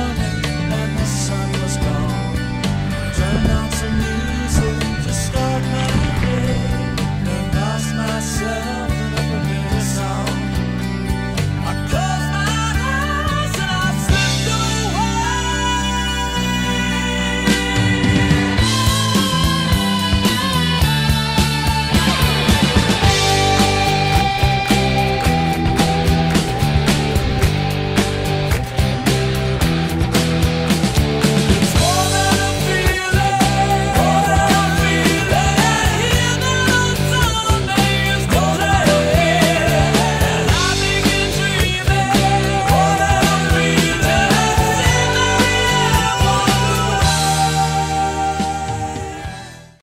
wanna